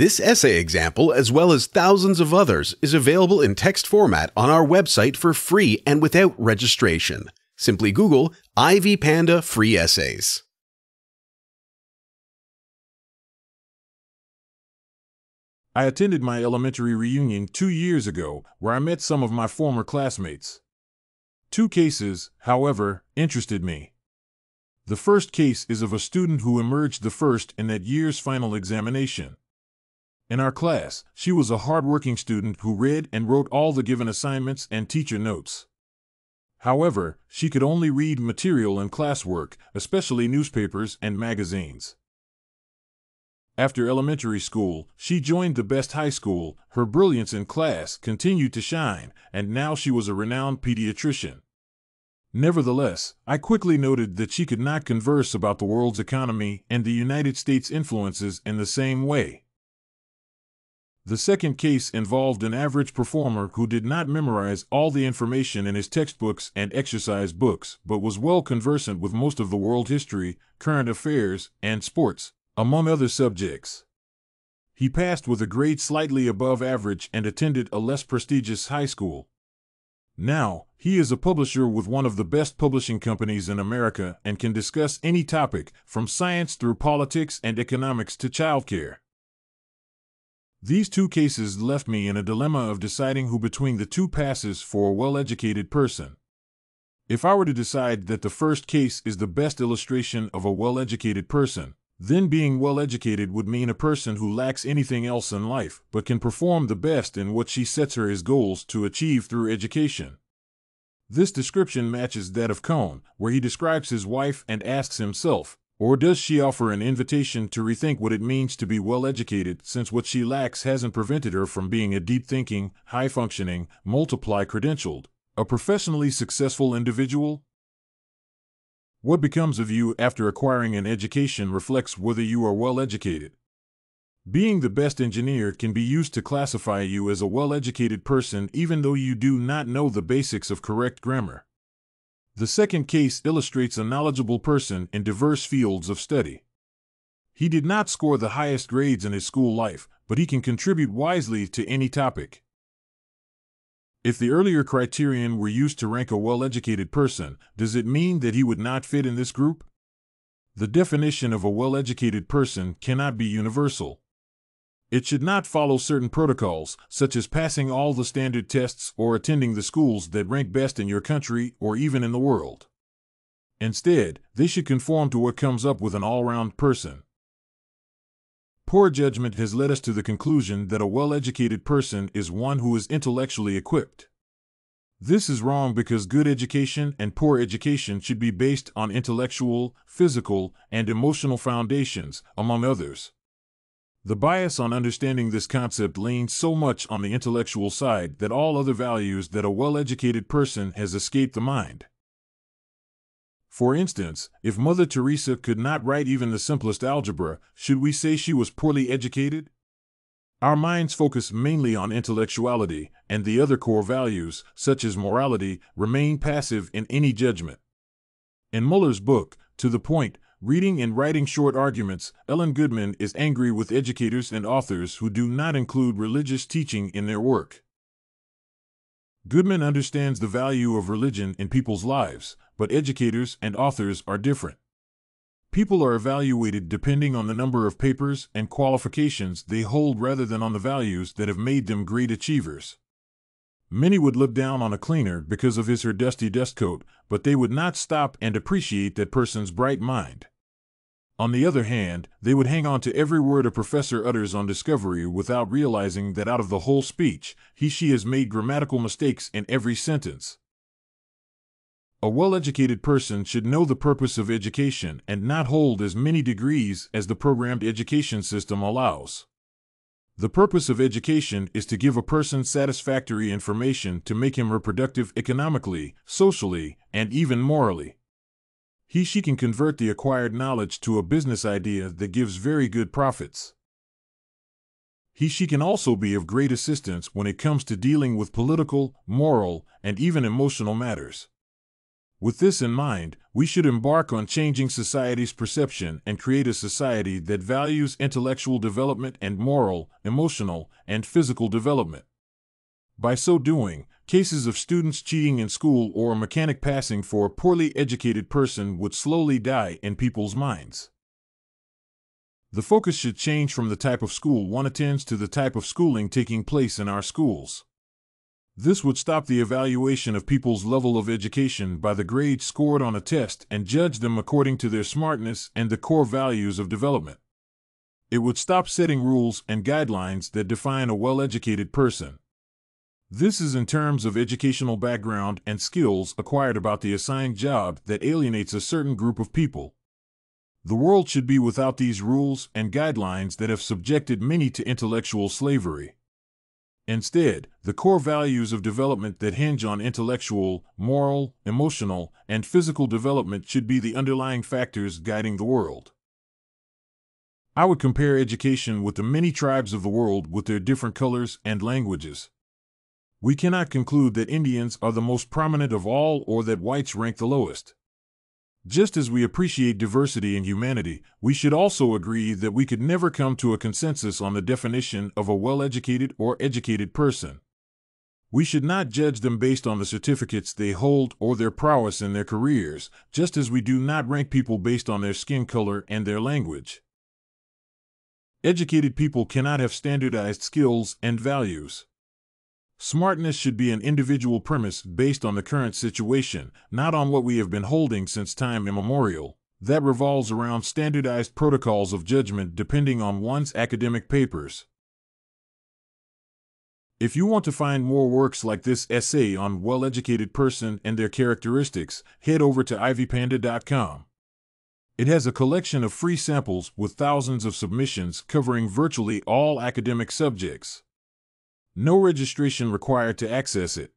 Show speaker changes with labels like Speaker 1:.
Speaker 1: This essay example, as well as thousands of others, is available in text format on our website for free and without registration. Simply Google Ivy Panda Free Essays.
Speaker 2: I attended my elementary reunion two years ago, where I met some of my former classmates. Two cases, however, interested me. The first case is of a student who emerged the first in that year's final examination. In our class, she was a hardworking student who read and wrote all the given assignments and teacher notes. However, she could only read material in classwork, especially newspapers and magazines. After elementary school, she joined the best high school, her brilliance in class continued to shine, and now she was a renowned pediatrician. Nevertheless, I quickly noted that she could not converse about the world's economy and the United States influences in the same way. The second case involved an average performer who did not memorize all the information in his textbooks and exercise books, but was well conversant with most of the world history, current affairs, and sports, among other subjects. He passed with a grade slightly above average and attended a less prestigious high school. Now, he is a publisher with one of the best publishing companies in America and can discuss any topic, from science through politics and economics to childcare. These two cases left me in a dilemma of deciding who between the two passes for a well educated person. If I were to decide that the first case is the best illustration of a well educated person, then being well educated would mean a person who lacks anything else in life, but can perform the best in what she sets her as goals to achieve through education. This description matches that of Kohn, where he describes his wife and asks himself, or does she offer an invitation to rethink what it means to be well educated, since what she lacks hasn't prevented her from being a deep thinking, high functioning, multiply credentialed, a professionally successful individual? What becomes of you after acquiring an education reflects whether you are well educated. Being the best engineer can be used to classify you as a well educated person even though you do not know the basics of correct grammar. The second case illustrates a knowledgeable person in diverse fields of study. He did not score the highest grades in his school life, but he can contribute wisely to any topic. If the earlier criterion were used to rank a well educated person, does it mean that he would not fit in this group? The definition of a well educated person cannot be universal. It should not follow certain protocols, such as passing all the standard tests or attending the schools that rank best in your country or even in the world. Instead, they should conform to what comes up with an all round person. Poor judgment has led us to the conclusion that a well educated person is one who is intellectually equipped. This is wrong because good education and poor education should be based on intellectual, physical, and emotional foundations, among others. The bias on understanding this concept leans so much on the intellectual side that all other values that a well educated person has escaped the mind. For instance, if Mother Teresa could not write even the simplest algebra, should we say she was poorly educated? Our minds focus mainly on intellectuality, and the other core values, such as morality, remain passive in any judgment. In Muller's book, To the Point, Reading and Writing Short Arguments, Ellen Goodman is angry with educators and authors who do not include religious teaching in their work. Goodman understands the value of religion in people's lives, but educators and authors are different. People are evaluated depending on the number of papers and qualifications they hold rather than on the values that have made them great achievers. Many would look down on a cleaner because of his or her dusty dust coat, but they would not stop and appreciate that person's bright mind. On the other hand, they would hang on to every word a professor utters on discovery without realizing that out of the whole speech, he she has made grammatical mistakes in every sentence. A well educated person should know the purpose of education and not hold as many degrees as the programmed education system allows. The purpose of education is to give a person satisfactory information to make him reproductive economically, socially, and even morally. He she can convert the acquired knowledge to a business idea that gives very good profits. He she can also be of great assistance when it comes to dealing with political, moral, and even emotional matters. With this in mind, we should embark on changing society's perception and create a society that values intellectual development and moral, emotional, and physical development. By so doing, cases of students cheating in school or a mechanic passing for a poorly educated person would slowly die in people's minds. The focus should change from the type of school one attends to the type of schooling taking place in our schools. This would stop the evaluation of people's level of education by the grades scored on a test and judge them according to their smartness and the core values of development. It would stop setting rules and guidelines that define a well educated person. This is in terms of educational background and skills acquired about the assigned job that alienates a certain group of people. The world should be without these rules and guidelines that have subjected many to intellectual slavery. Instead, the core values of development that hinge on intellectual, moral, emotional, and physical development should be the underlying factors guiding the world. I would compare education with the many tribes of the world with their different colors and languages. We cannot conclude that Indians are the most prominent of all or that whites rank the lowest. Just as we appreciate diversity in humanity, we should also agree that we could never come to a consensus on the definition of a well educated or educated person. We should not judge them based on the certificates they hold or their prowess in their careers, just as we do not rank people based on their skin color and their language. Educated people cannot have standardized skills and values. Smartness should be an individual premise based on the current situation, not on what we have been holding since time immemorial. That revolves around standardized protocols of judgment depending on one's academic papers. If you want to find more works like this essay on well-educated person and their characteristics, head over to ivypanda.com. It has a collection of free samples with thousands of submissions covering virtually all academic subjects. No registration required to access it.